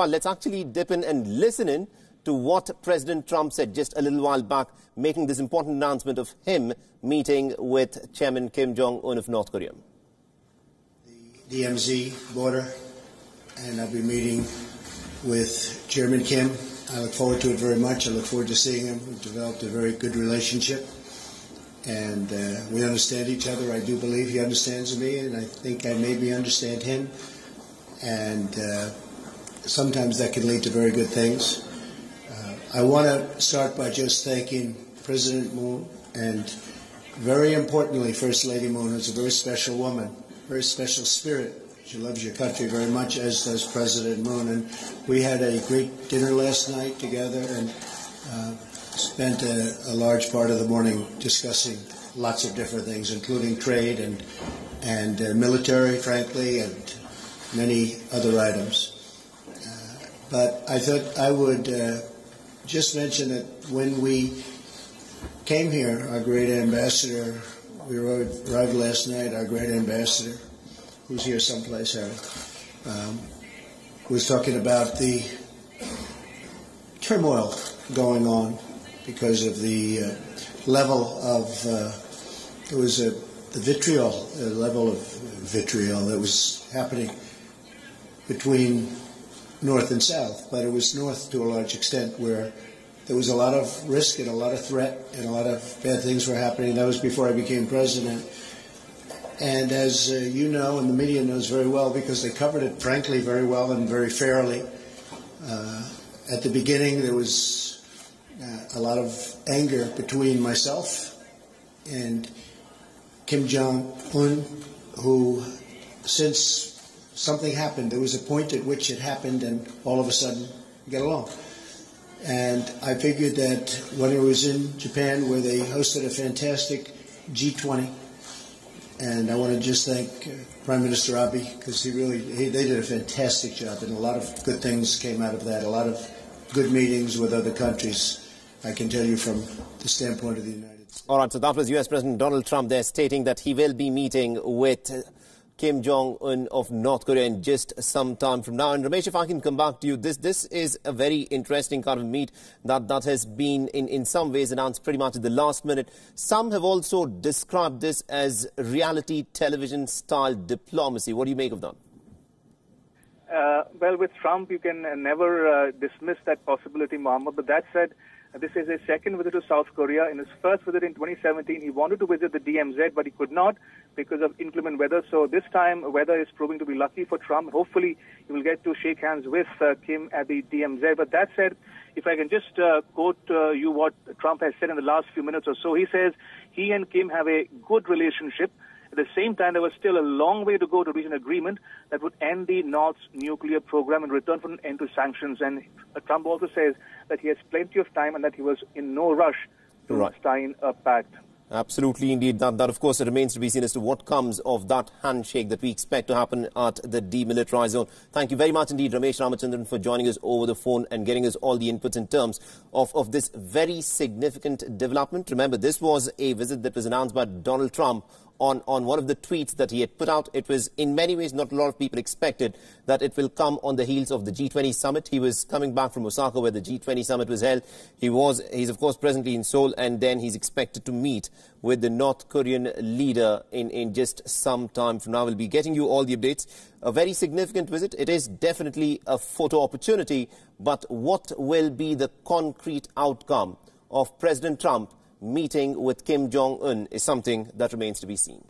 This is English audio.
Well, let's actually dip in and listen in to what President Trump said just a little while back, making this important announcement of him meeting with Chairman Kim Jong un of North Korea. The DMZ border, and I'll be meeting with Chairman Kim. I look forward to it very much. I look forward to seeing him. We've developed a very good relationship, and uh, we understand each other. I do believe he understands me, and I think I maybe understand him. And uh, sometimes that can lead to very good things. I want to start by just thanking President Moon and very importantly, First Lady Moon, who's a very special woman, very special spirit. She loves your country very much, as does President Moon. And we had a great dinner last night together and uh, spent a, a, large part of the morning discussing lots of different things, including trade and and uh, military, frankly, and many other items. But I thought I would uh, just mention that when we came here, our great ambassador, we arrived last night, our great ambassador, who's here someplace, Harry, um, was talking about the turmoil going on because of the uh, level of, uh, it was a, the vitriol, the level of vitriol that was happening between north and south, but it was north to a large extent where there was a lot of risk and a lot of threat and a lot of bad things were happening. That was before I became president. And as uh, you know, and the media knows very well, because they covered it, frankly, very well and very fairly. Uh, at the beginning, there was uh, a lot of anger between myself and Kim Jong Un, who, since something happened. There was a point at which it happened, and all of a sudden, get along. And I figured that when I was in Japan, where they hosted a fantastic G20, and I want to just thank uh, Prime Minister Abe because he really he, they did a fantastic job, and a lot of good things came out of that. A lot of good meetings with other countries. I can tell you from the standpoint of the United States. All right, so that was U.S. President Donald Trump there stating that he will be meeting with Kim Jong Un of North Korea in just some time from now. And Ramesh, if I can come back to you, this this is a very interesting kind of meet that, that has been in, in some ways announced pretty much at the last minute. Some have also described this as reality television style diplomacy. What do you make of that? Uh, well, with Trump, you can never uh, dismiss that possibility, Mohammed. But that said, this is his second visit to South Korea. In his first visit in 2017, he wanted to visit the DMZ, but he could not because of inclement weather. So this time, weather is proving to be lucky for Trump. Hopefully, he will get to shake hands with uh, Kim at the DMZ. But that said, if I can just uh, quote uh, you what Trump has said in the last few minutes or so, he says he and Kim have a good relationship. At the same time, there was still a long way to go to reach an agreement that would end the North's nuclear program and return for an end to sanctions. And Trump also says that he has plenty of time and that he was in no rush to right. sign a pact. Absolutely, indeed. That, that, of course, it remains to be seen as to what comes of that handshake that we expect to happen at the demilitarized zone. Thank you very much indeed, Ramesh Ramachandran, for joining us over the phone and getting us all the inputs in terms of, of this very significant development. Remember, this was a visit that was announced by Donald Trump on, on one of the tweets that he had put out. It was in many ways not a lot of people expected that it will come on the heels of the G20 summit. He was coming back from Osaka where the G20 summit was held. He was, he's of course presently in Seoul and then he's expected to meet with the North Korean leader in, in just some time from now. We'll be getting you all the updates. A very significant visit. It is definitely a photo opportunity, but what will be the concrete outcome of President Trump meeting with Kim Jong un is something that remains to be seen.